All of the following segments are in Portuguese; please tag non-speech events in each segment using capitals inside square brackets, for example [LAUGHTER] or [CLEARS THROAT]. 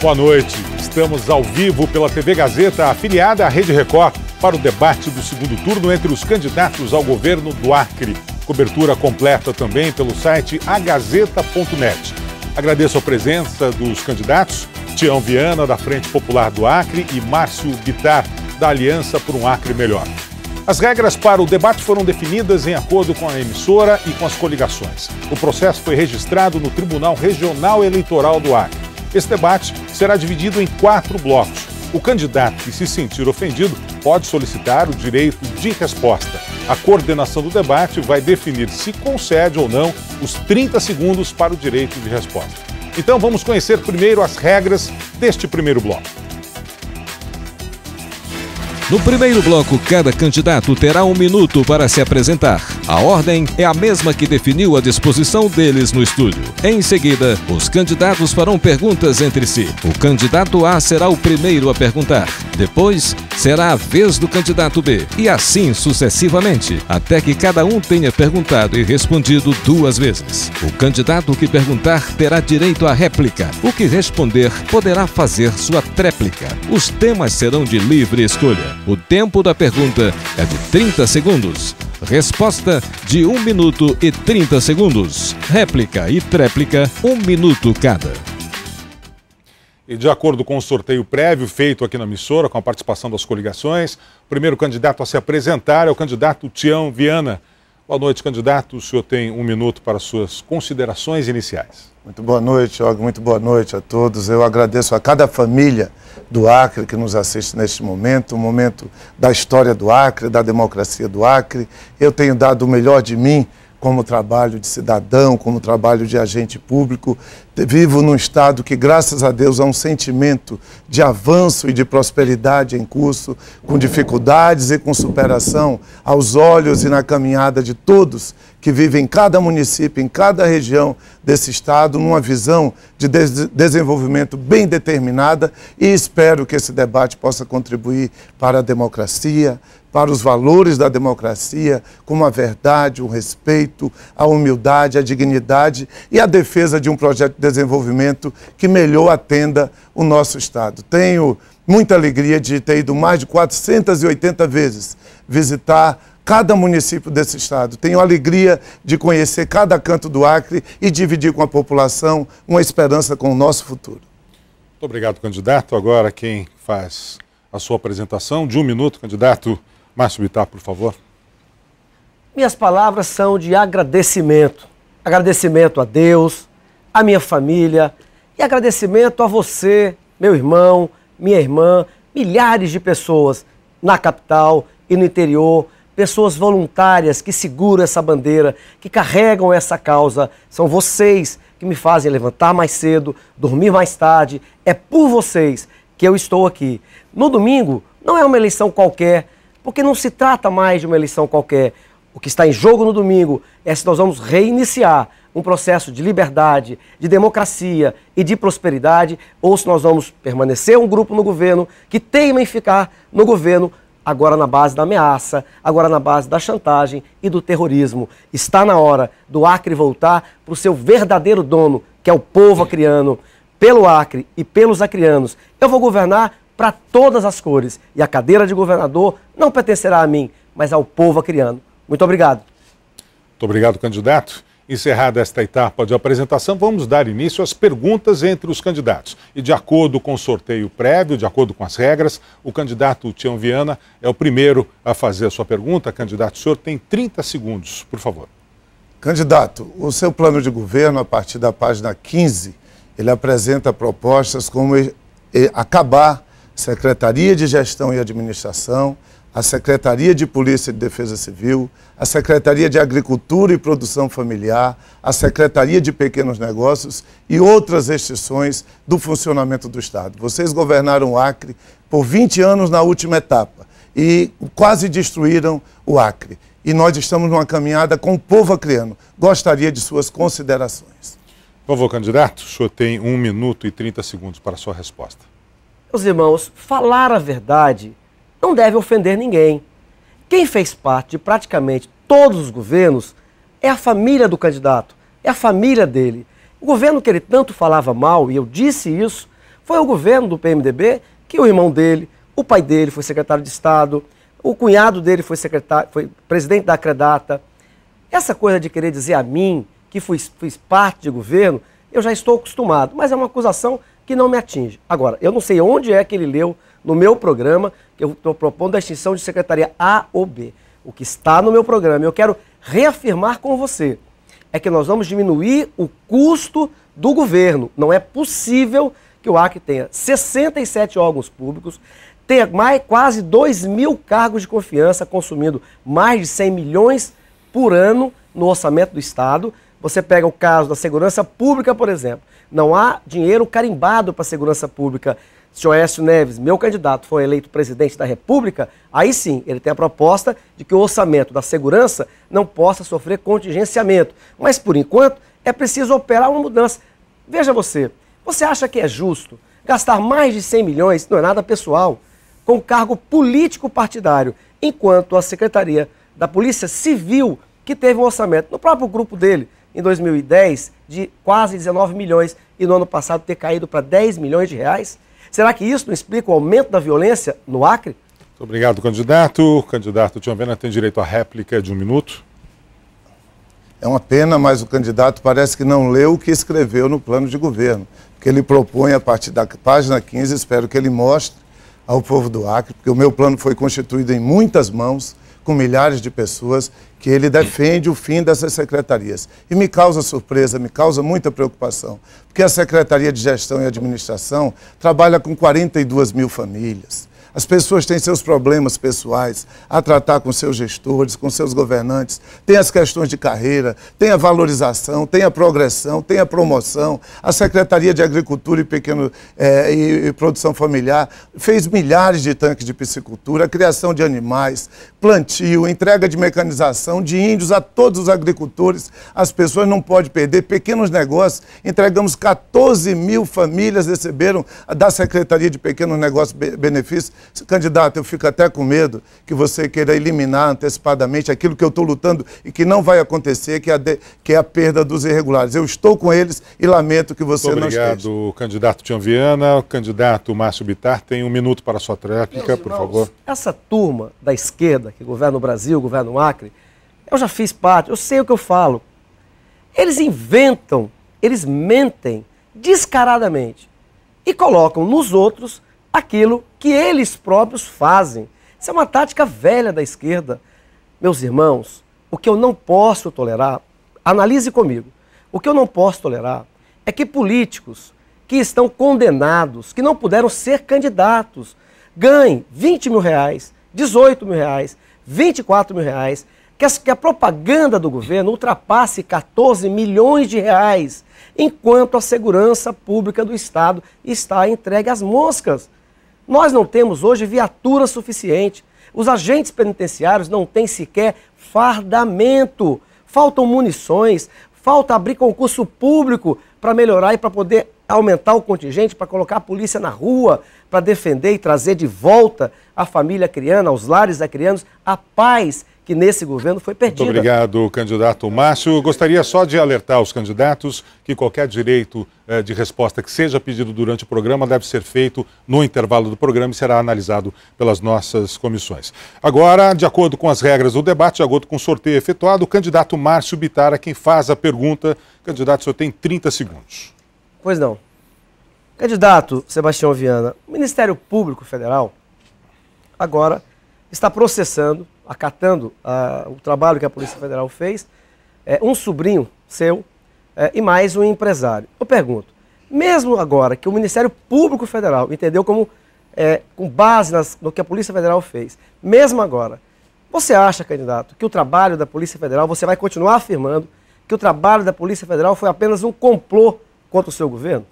Boa noite. Estamos ao vivo pela TV Gazeta, afiliada à Rede Record, para o debate do segundo turno entre os candidatos ao governo do Acre. Cobertura completa também pelo site agazeta.net. Agradeço a presença dos candidatos, Tião Viana, da Frente Popular do Acre, e Márcio Bitar, da Aliança por um Acre Melhor. As regras para o debate foram definidas em acordo com a emissora e com as coligações. O processo foi registrado no Tribunal Regional Eleitoral do Acre. Esse debate será dividido em quatro blocos. O candidato que se sentir ofendido pode solicitar o direito de resposta. A coordenação do debate vai definir se concede ou não os 30 segundos para o direito de resposta. Então vamos conhecer primeiro as regras deste primeiro bloco. No primeiro bloco, cada candidato terá um minuto para se apresentar. A ordem é a mesma que definiu a disposição deles no estúdio. Em seguida, os candidatos farão perguntas entre si. O candidato A será o primeiro a perguntar. Depois, será a vez do candidato B. E assim sucessivamente, até que cada um tenha perguntado e respondido duas vezes. O candidato que perguntar terá direito à réplica. O que responder poderá fazer sua tréplica. Os temas serão de livre escolha. O tempo da pergunta é de 30 segundos. Resposta de 1 minuto e 30 segundos. Réplica e tréplica, 1 minuto cada. E de acordo com o sorteio prévio feito aqui na emissora, com a participação das coligações, o primeiro candidato a se apresentar é o candidato Tião Viana. Boa noite, candidato. O senhor tem um minuto para suas considerações iniciais. Muito boa noite, Og. Muito boa noite a todos. Eu agradeço a cada família do Acre que nos assiste neste momento, um momento da história do Acre, da democracia do Acre. Eu tenho dado o melhor de mim como trabalho de cidadão, como trabalho de agente público. Vivo num estado que, graças a Deus, há um sentimento de avanço e de prosperidade em curso, com dificuldades e com superação aos olhos e na caminhada de todos que vivem em cada município, em cada região desse estado, numa visão de des desenvolvimento bem determinada e espero que esse debate possa contribuir para a democracia, para os valores da democracia, como a verdade, o respeito, a humildade, a dignidade e a defesa de um projeto de desenvolvimento que melhor atenda o nosso Estado. Tenho muita alegria de ter ido mais de 480 vezes visitar cada município desse estado. Tenho alegria de conhecer cada canto do Acre e dividir com a população uma esperança com o nosso futuro. Muito obrigado, candidato. Agora quem faz a sua apresentação de um minuto, candidato Márcio Bittar, por favor. Minhas palavras são de agradecimento. Agradecimento a Deus, a minha família e agradecimento a você, meu irmão, minha irmã, milhares de pessoas na capital e no interior, pessoas voluntárias que seguram essa bandeira, que carregam essa causa. São vocês que me fazem levantar mais cedo, dormir mais tarde. É por vocês que eu estou aqui. No domingo, não é uma eleição qualquer porque não se trata mais de uma eleição qualquer. O que está em jogo no domingo é se nós vamos reiniciar um processo de liberdade, de democracia e de prosperidade, ou se nós vamos permanecer um grupo no governo que teima em ficar no governo, agora na base da ameaça, agora na base da chantagem e do terrorismo. Está na hora do Acre voltar para o seu verdadeiro dono, que é o povo acriano. Pelo Acre e pelos acrianos, eu vou governar para todas as cores. E a cadeira de governador não pertencerá a mim, mas ao povo acriano. Muito obrigado. Muito obrigado, candidato. Encerrada esta etapa de apresentação, vamos dar início às perguntas entre os candidatos. E de acordo com o sorteio prévio, de acordo com as regras, o candidato Tião Viana é o primeiro a fazer a sua pergunta. Candidato, o senhor tem 30 segundos, por favor. Candidato, o seu plano de governo, a partir da página 15, ele apresenta propostas como acabar Secretaria de Gestão e Administração, a Secretaria de Polícia e Defesa Civil, a Secretaria de Agricultura e Produção Familiar, a Secretaria de Pequenos Negócios e outras restrições do funcionamento do Estado. Vocês governaram o Acre por 20 anos na última etapa e quase destruíram o Acre. E nós estamos numa caminhada com o povo acreano. Gostaria de suas considerações. Por favor, candidato, o senhor tem um minuto e 30 segundos para a sua resposta. Meus irmãos, falar a verdade não deve ofender ninguém. Quem fez parte de praticamente todos os governos é a família do candidato, é a família dele. O governo que ele tanto falava mal, e eu disse isso, Foi o governo do PMDB que o irmão dele, o pai dele foi secretário de Estado, o cunhado dele foi secretário, foi presidente da Acredata. Essa coisa de querer dizer a mim que fui, fiz parte de governo, eu já estou acostumado, mas é uma acusação que não me atinge. Agora, eu não sei onde é que ele leu no meu programa, que eu estou propondo a extinção de secretaria A ou B. O que está no meu programa, eu quero reafirmar com você, é que nós vamos diminuir o custo do governo. Não é possível que o Acre tenha 67 órgãos públicos, tenha mais, quase 2 mil cargos de confiança, consumindo mais de 100 milhões por ano no orçamento do Estado. Você pega o caso da segurança pública, por exemplo. Não há dinheiro carimbado para a segurança pública. Se o Oécio Neves, meu candidato, for eleito presidente da República, aí sim ele tem a proposta de que o orçamento da segurança não possa sofrer contingenciamento. Mas, por enquanto, é preciso operar uma mudança. Veja você, você acha que é justo gastar mais de 100 milhões, não é nada pessoal, com cargo político partidário, enquanto a Secretaria da Polícia Civil, que teve um orçamento no próprio grupo dele, em 2010, de quase 19 milhões, e no ano passado ter caído para 10 milhões de reais? Será que isso não explica o aumento da violência no Acre? Muito obrigado, candidato. O candidato Tião Vena tem direito à réplica de um minuto. É uma pena, mas o candidato parece que não leu o que escreveu no plano de governo, que ele propõe a partir da página 15, espero que ele mostre ao povo do Acre, porque o meu plano foi constituído em muitas mãos, com milhares de pessoas, que ele defende o fim dessas secretarias. E me causa surpresa, me causa muita preocupação, porque a Secretaria de Gestão e Administração trabalha com 42 mil famílias. As pessoas têm seus problemas pessoais a tratar com seus gestores, com seus governantes. Tem as questões de carreira, tem a valorização, tem a progressão, tem a promoção. A Secretaria de Agricultura e Pequeno é, e, e Produção Familiar fez milhares de tanques de piscicultura, criação de animais, plantio, entrega de mecanização, de índios a todos os agricultores. As pessoas não podem perder pequenos negócios. Entregamos 14 mil famílias receberam da Secretaria de Pequenos Negócios benefícios Candidato, eu fico até com medo que você queira eliminar antecipadamente aquilo que eu estou lutando e que não vai acontecer, que é, a de, que é a perda dos irregulares. Eu estou com eles e lamento que você Muito não esteja. Obrigado, candidato Tião Viana. O candidato Márcio Bitar tem um minuto para a sua tréplica, por favor. Essa turma da esquerda que governa o Brasil, governa o Acre, eu já fiz parte, eu sei o que eu falo. Eles inventam, eles mentem descaradamente e colocam nos outros aquilo que eles próprios fazem. Isso é uma tática velha da esquerda. Meus irmãos, o que eu não posso tolerar, analise comigo, o que eu não posso tolerar é que políticos que estão condenados, que não puderam ser candidatos, ganhem 20 mil reais, 18 mil reais, 24 mil reais, que, a propaganda do governo ultrapasse 14 milhões de reais, enquanto a segurança pública do Estado está entregue às moscas. Nós não temos hoje viatura suficiente. Os agentes penitenciários não têm sequer fardamento. Faltam munições, falta abrir concurso público para melhorar e para poder aumentar o contingente, para colocar a polícia na rua, para defender e trazer de volta a família criana, aos lares criança, a paz que nesse governo foi perdida. Muito obrigado, candidato Márcio. Gostaria só de alertar os candidatos que qualquer direito eh, de resposta que seja pedido durante o programa deve ser feito no intervalo do programa e será analisado pelas nossas comissões. Agora, de acordo com as regras do debate, de acordo com o sorteio efetuado, o candidato Márcio Bitara, quem faz a pergunta. Candidato, o senhor tem 30 segundos. Pois não. Candidato Sebastião Viana, o Ministério Público Federal agora está processando acatando uh, o trabalho que a Polícia Federal fez, é, um sobrinho seu é, e mais um empresário. Eu pergunto, mesmo agora que o Ministério Público Federal entendeu como, é, com base nas, no que a Polícia Federal fez, mesmo agora, você acha, candidato, que o trabalho da Polícia Federal, você vai continuar afirmando que o trabalho da Polícia Federal foi apenas um complô contra o seu governo?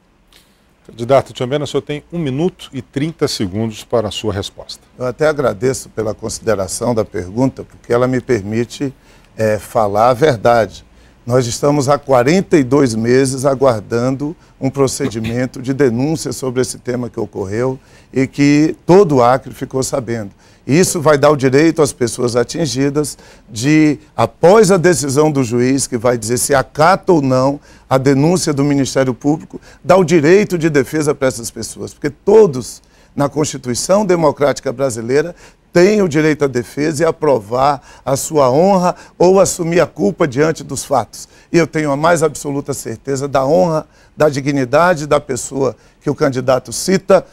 Candidato Tiambena, o senhor tem um minuto e 30 segundos para a sua resposta. Eu até agradeço pela consideração da pergunta, porque ela me permite é, falar a verdade. Nós estamos há 42 meses aguardando um procedimento de denúncia sobre esse tema que ocorreu e que todo o Acre ficou sabendo. Isso vai dar o direito às pessoas atingidas de, após a decisão do juiz, que vai dizer se acata ou não a denúncia do Ministério Público, dar o direito de defesa para essas pessoas. Porque todos, na Constituição Democrática Brasileira, têm o direito à defesa e a provar a sua honra ou assumir a culpa diante dos fatos. E eu tenho a mais absoluta certeza da honra, da dignidade da pessoa que o candidato cita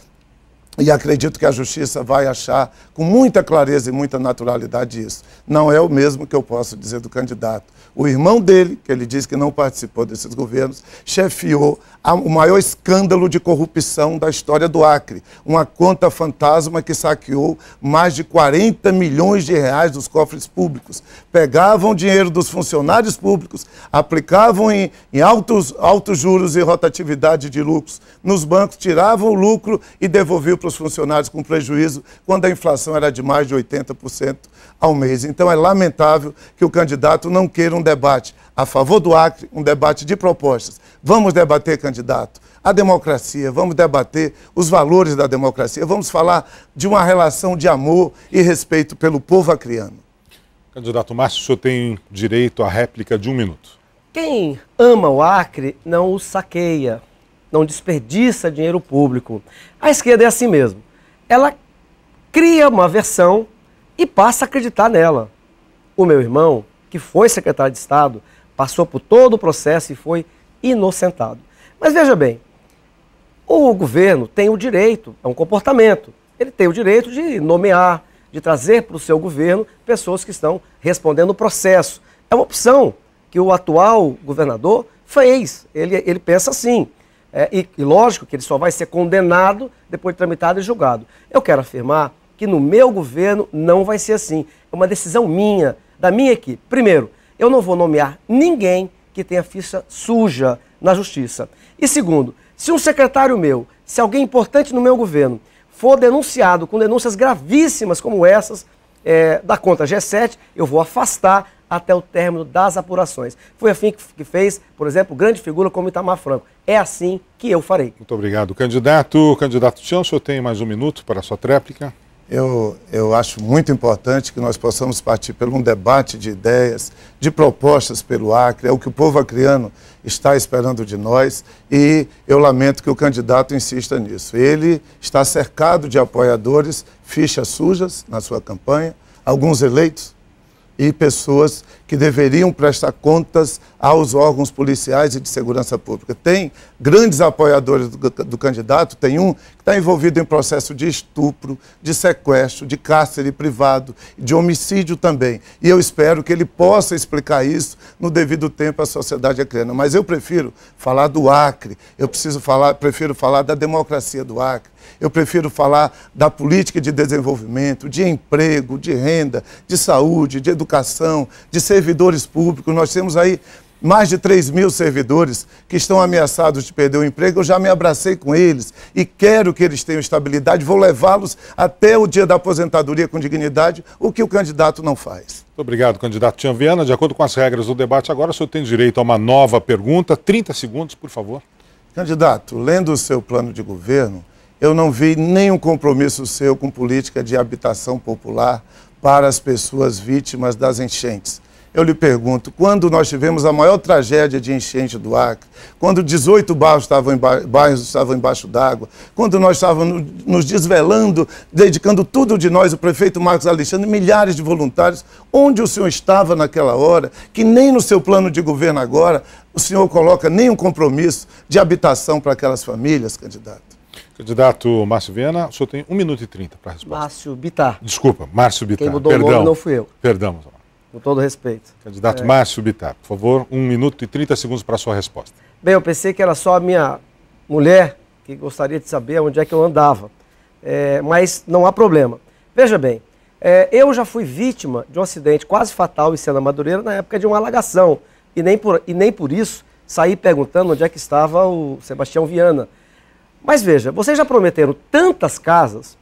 e acredito que a justiça vai achar com muita clareza e muita naturalidade isso. Não é o mesmo que eu posso dizer do candidato. O irmão dele, que ele diz que não participou desses governos, chefiou o maior escândalo de corrupção da história do Acre. Uma conta fantasma que saqueou mais de 40 milhões de reais dos cofres públicos. Pegavam dinheiro dos funcionários públicos, aplicavam em, em altos, altos juros e rotatividade de lucros nos bancos, tiravam o lucro e devolviam para os funcionários com prejuízo, quando a inflação era de mais de 80% ao mês. Então é lamentável que o candidato não queira um debate a favor do Acre, um debate de propostas. Vamos debater, candidato, a democracia, vamos debater os valores da democracia, vamos falar de uma relação de amor e respeito pelo povo acriano. Candidato Márcio, o senhor tem direito à réplica de um minuto. Quem ama o Acre não o saqueia não desperdiça dinheiro público. A esquerda é assim mesmo. Ela cria uma versão e passa a acreditar nela. O meu irmão, que foi secretário de Estado, passou por todo o processo e foi inocentado. Mas veja bem, o governo tem o direito, é um comportamento, ele tem o direito de nomear, de trazer para o seu governo pessoas que estão respondendo o processo. É uma opção que o atual governador fez. Ele, ele pensa assim. É, e, e lógico que ele só vai ser condenado depois de tramitado e julgado. Eu quero afirmar que no meu governo não vai ser assim. É uma decisão minha, da minha equipe. Primeiro, eu não vou nomear ninguém que tenha ficha suja na justiça. E segundo, se um secretário meu, se alguém importante no meu governo, for denunciado com denúncias gravíssimas como essas é, da conta G7, eu vou afastar até o término das apurações. Foi assim que fez, por exemplo, grande figura como Itamar Franco. É assim que eu farei. Muito obrigado. Candidato, candidato Tião, o senhor tem mais um minuto para a sua tréplica. Eu, eu acho muito importante que nós possamos partir por um debate de ideias, de propostas pelo Acre, é o que o povo acriano está esperando de nós e eu lamento que o candidato insista nisso. Ele está cercado de apoiadores, fichas sujas na sua campanha, alguns eleitos e pessoas que deveriam prestar contas aos órgãos policiais e de segurança pública. Tem grandes apoiadores do, do candidato, tem um que está envolvido em processo de estupro, de sequestro, de cárcere privado, de homicídio também. E eu espero que ele possa explicar isso no devido tempo à sociedade acreana. Mas eu prefiro falar do Acre, eu preciso falar, prefiro falar da democracia do Acre eu prefiro falar da política de desenvolvimento, de emprego, de renda, de saúde, de educação, de servidores públicos. Nós temos aí mais de 3 mil servidores que estão ameaçados de perder o emprego. Eu já me abracei com eles e quero que eles tenham estabilidade. Vou levá-los até o dia da aposentadoria com dignidade, o que o candidato não faz. Muito obrigado, candidato Tian Viana. De acordo com as regras do debate, agora o senhor tem direito a uma nova pergunta. 30 segundos, por favor. Candidato, lendo o seu plano de governo, eu não vi nenhum compromisso seu com política de habitação popular para as pessoas vítimas das enchentes. Eu lhe pergunto, quando nós tivemos a maior tragédia de enchente do Acre, quando 18 bairros estavam, bairros estavam embaixo d'água, quando nós estávamos nos desvelando, dedicando tudo de nós, o prefeito Marcos Alexandre, milhares de voluntários, onde o senhor estava naquela hora, que nem no seu plano de governo agora o senhor coloca nenhum compromisso de habitação para aquelas famílias, candidato? Candidato Márcio Viana, o senhor tem 1 minuto e 30 para responder. Márcio Bitar. Desculpa, Márcio Bitar. Quem mudou Perdão. o nome não fui eu. Perdão. Com todo respeito. Candidato é. Márcio Bitar, por favor, 1 minuto e 30 segundos para a sua resposta. Bem, eu pensei que era só a minha mulher que gostaria de saber onde é que eu andava. É, mas não há problema. Veja bem, é, eu já fui vítima de um acidente quase fatal em Sena Madureira na época de uma alagação. E nem por, e nem por isso saí perguntando onde é que estava o Sebastião Viana mas veja, vocês já prometeram tantas casas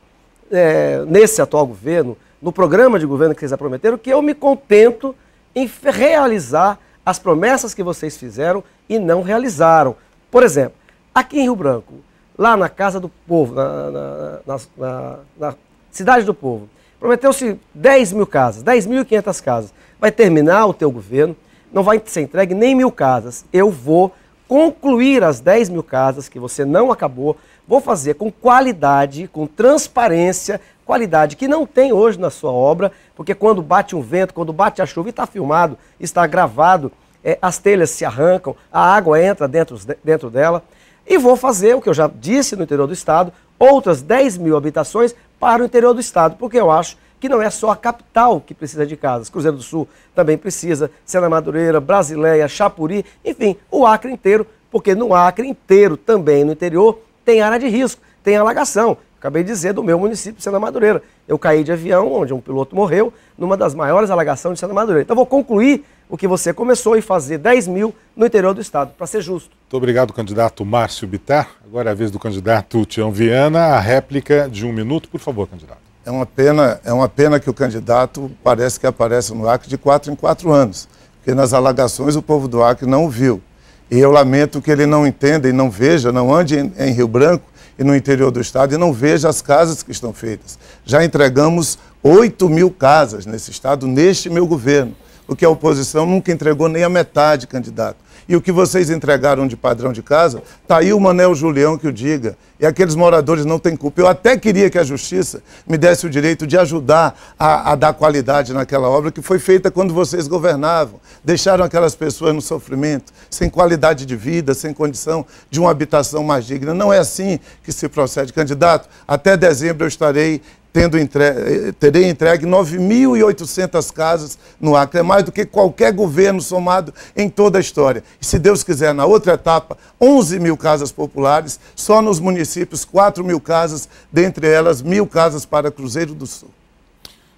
é, nesse atual governo, no programa de governo que vocês prometeram, que eu me contento em realizar as promessas que vocês fizeram e não realizaram. Por exemplo, aqui em Rio Branco, lá na Casa do Povo, na, na, na, na Cidade do Povo, prometeu-se 10 mil casas, 10.500 casas. Vai terminar o teu governo, não vai ser entregue nem mil casas. Eu vou concluir as 10 mil casas que você não acabou, vou fazer com qualidade, com transparência, qualidade que não tem hoje na sua obra, porque quando bate um vento, quando bate a chuva, está filmado, está gravado, é, as telhas se arrancam, a água entra dentro, dentro dela. E vou fazer o que eu já disse no interior do estado, outras 10 mil habitações para o interior do estado, porque eu acho que não é só a capital que precisa de casas. Cruzeiro do Sul também precisa, Sena Madureira, Brasileia, Chapuri, enfim, o Acre inteiro, porque no Acre inteiro, também no interior, tem área de risco, tem alagação. Acabei de dizer do meu município, Sena Madureira. Eu caí de avião, onde um piloto morreu, numa das maiores alagações de Sena Madureira. Então vou concluir o que você começou e fazer 10 mil no interior do estado, para ser justo. Muito obrigado, candidato Márcio Bitar. Agora é a vez do candidato Tião Viana. A réplica de um minuto, por favor, candidato. É uma pena, é uma pena que o candidato parece que aparece no Acre de quatro em quatro anos, porque nas alagações o povo do Acre não o viu. E eu lamento que ele não entenda e não veja, não ande em, em Rio Branco e no interior do estado e não veja as casas que estão feitas. Já entregamos 8 mil casas nesse estado, neste meu governo, o que a oposição nunca entregou nem a metade, candidato. E o que vocês entregaram de padrão de casa, está aí o Manel Julião que o diga. E aqueles moradores não têm culpa. Eu até queria que a justiça me desse o direito de ajudar a, a dar qualidade naquela obra que foi feita quando vocês governavam. Deixaram aquelas pessoas no sofrimento, sem qualidade de vida, sem condição de uma habitação mais digna. Não é assim que se procede, candidato. Até dezembro eu estarei tendo entre... terei entregue 9.800 casas no Acre. É mais do que qualquer governo somado em toda a história. E se Deus quiser, na outra etapa, 11 mil casas populares, só nos municípios, 4 mil casas, dentre elas, mil casas para Cruzeiro do Sul.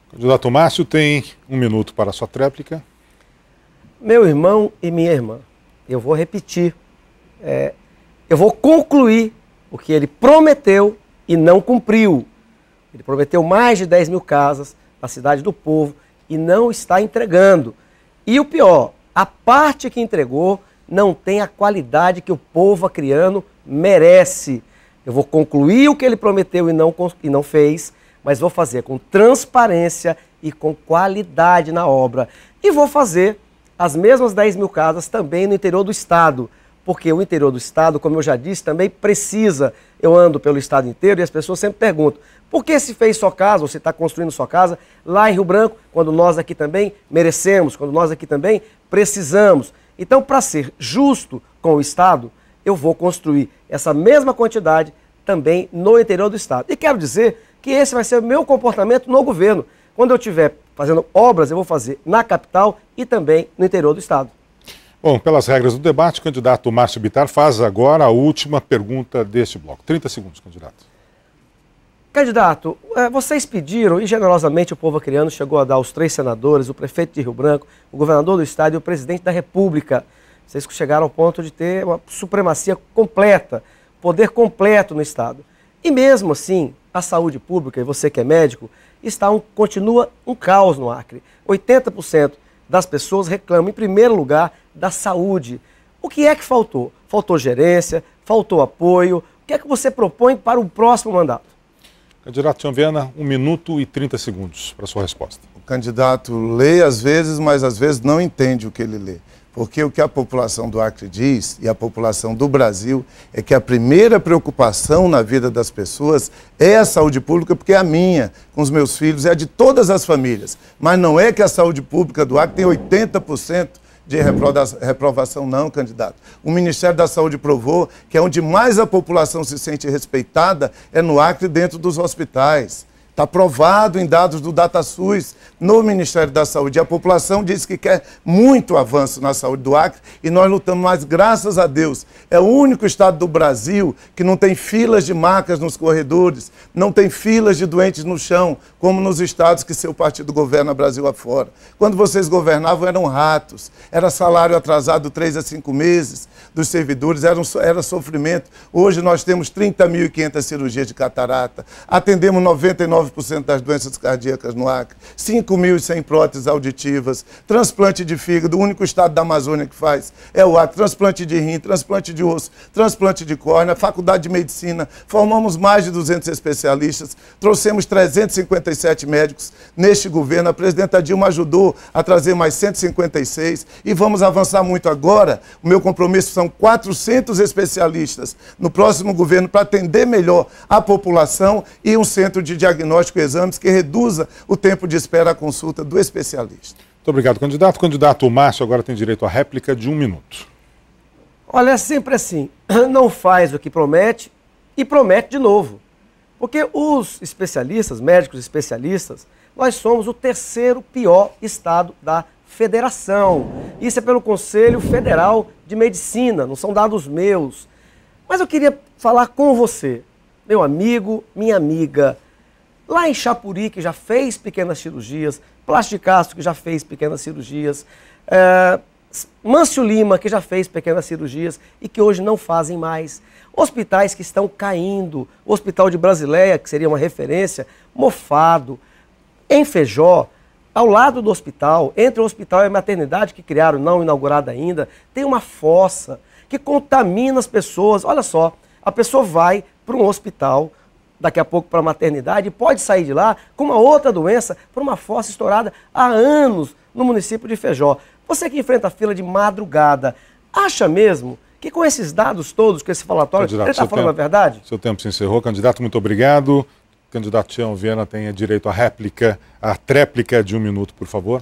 Candidato Márcio tem um minuto para a sua tréplica. Meu irmão e minha irmã, eu vou repetir. É, eu vou concluir o que ele prometeu e não cumpriu. Ele prometeu mais de 10 mil casas na cidade do povo e não está entregando. E o pior, a parte que entregou não tem a qualidade que o povo acriano merece. Eu vou concluir o que ele prometeu e não, e não fez, mas vou fazer com transparência e com qualidade na obra. E vou fazer as mesmas 10 mil casas também no interior do estado porque o interior do estado, como eu já disse, também precisa. Eu ando pelo estado inteiro e as pessoas sempre perguntam: por que se fez sua casa, ou se está construindo sua casa lá em Rio Branco, quando nós aqui também merecemos, quando nós aqui também precisamos? Então, para ser justo com o estado, eu vou construir essa mesma quantidade também no interior do estado. E quero dizer que esse vai ser o meu comportamento no governo. Quando eu estiver fazendo obras, eu vou fazer na capital e também no interior do estado. Bom, pelas regras do debate, o candidato Márcio Bitar faz agora a última pergunta deste bloco. 30 segundos, candidato. Candidato, é, vocês pediram, e generosamente o povo acriano chegou a dar os três senadores, o prefeito de Rio Branco, o governador do estado e o presidente da república. Vocês chegaram ao ponto de ter uma supremacia completa, poder completo no estado. E mesmo assim, a saúde pública, e você que é médico, está um, continua um caos no Acre. 80% das pessoas reclamam, em primeiro lugar, da saúde. O que é que faltou? Faltou gerência, faltou apoio. O que é que você propõe para o próximo mandato? Candidato Tião Viana, um minuto e 30 segundos para a sua resposta. O candidato lê às vezes, mas às vezes não entende o que ele lê. Porque o que a população do Acre diz e a população do Brasil é que a primeira preocupação na vida das pessoas é a saúde pública, porque é a minha, com os meus filhos, é a de todas as famílias. Mas não é que a saúde pública do Acre tem 80% de reprovação, não, candidato. O Ministério da Saúde provou que é onde mais a população se sente respeitada é no Acre, dentro dos hospitais. Está provado em dados do DataSUS no Ministério da Saúde. A população diz que quer muito avanço na saúde do Acre e nós lutamos, mas graças a Deus, é o único estado do Brasil que não tem filas de macas nos corredores, não tem filas de doentes no chão, como nos estados que seu partido governa Brasil afora. Quando vocês governavam, eram ratos, era salário atrasado três a cinco meses dos servidores, era, um, era sofrimento. Hoje nós temos 30.500 cirurgias de catarata, atendemos 99 99% das doenças cardíacas no Acre, 5.100 próteses auditivas, transplante de fígado, o único estado da Amazônia que faz é o Acre, transplante de rim, transplante de osso, transplante de córnea, faculdade de medicina, formamos mais de 200 especialistas, trouxemos 357 médicos. Neste governo, a presidenta Dilma ajudou a trazer mais 156 e vamos avançar muito agora. O meu compromisso são 400 especialistas no próximo governo para atender melhor a população e um centro de diagnóstico e exames que reduza o tempo de espera à consulta do especialista. Muito obrigado, candidato. Candidato Márcio agora tem direito à réplica de um minuto. Olha, é sempre assim. [CLEARS THROAT] Não faz o que promete e promete de novo. Porque os especialistas, médicos especialistas, nós somos o terceiro pior estado da federação. Isso é pelo Conselho Federal de Medicina, não são dados meus. Mas eu queria falar com você, meu amigo, minha amiga. Lá em Chapuri, que já fez pequenas cirurgias, Plasticastro, que já fez pequenas cirurgias, é, Mâncio Lima, que já fez pequenas cirurgias e que hoje não fazem mais. Hospitais que estão caindo. O Hospital de Brasileia, que seria uma referência, mofado. Em Feijó, ao lado do hospital, entre o hospital e a maternidade que criaram, não inaugurada ainda, tem uma fossa que contamina as pessoas. Olha só, a pessoa vai para um hospital, daqui a pouco para a maternidade, e pode sair de lá com uma outra doença por uma fossa estourada há anos no município de Feijó. Você que enfrenta a fila de madrugada, acha mesmo que com esses dados todos, com esse falatório, Candidato, ele está falando tempo, a verdade? Seu tempo se encerrou. Candidato, muito obrigado. Candidato Tião Viana tem direito à réplica, à tréplica de um minuto, por favor.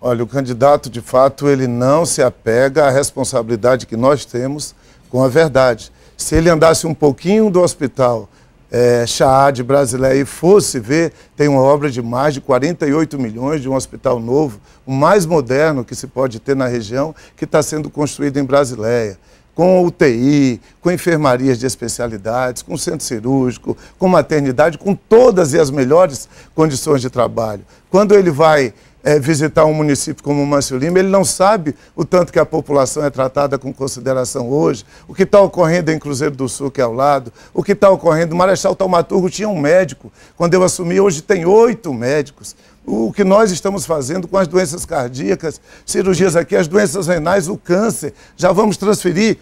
Olha, o candidato, de fato, ele não se apega à responsabilidade que nós temos com a verdade. Se ele andasse um pouquinho do hospital é, Chaad brasileiro e fosse ver, tem uma obra de mais de 48 milhões de um hospital novo, o mais moderno que se pode ter na região, que está sendo construído em Brasileia com UTI, com enfermarias de especialidades, com centro cirúrgico, com maternidade, com todas as melhores condições de trabalho. Quando ele vai é, visitar um município como o Lima, ele não sabe o tanto que a população é tratada com consideração hoje, o que está ocorrendo em Cruzeiro do Sul, que é ao lado, o que está ocorrendo. Marechal Taumaturgo tinha um médico, quando eu assumi, hoje tem oito médicos. O que nós estamos fazendo com as doenças cardíacas, cirurgias aqui, as doenças renais, o câncer, já vamos transferir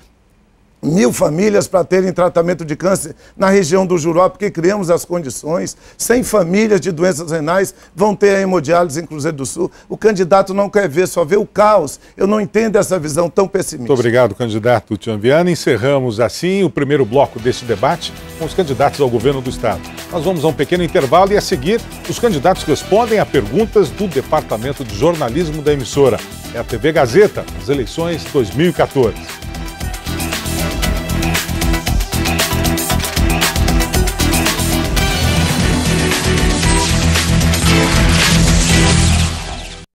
mil famílias para terem tratamento de câncer na região do Juró, porque criamos as condições. 100 famílias de doenças renais vão ter a hemodiálise em Cruzeiro do Sul. O candidato não quer ver, só vê o caos. Eu não entendo essa visão tão pessimista. Muito obrigado, candidato Tian. Encerramos assim o primeiro bloco deste debate com os candidatos ao governo do Estado. Nós vamos a um pequeno intervalo e a seguir os candidatos respondem a perguntas do Departamento de Jornalismo da emissora. É a TV Gazeta, as eleições 2014.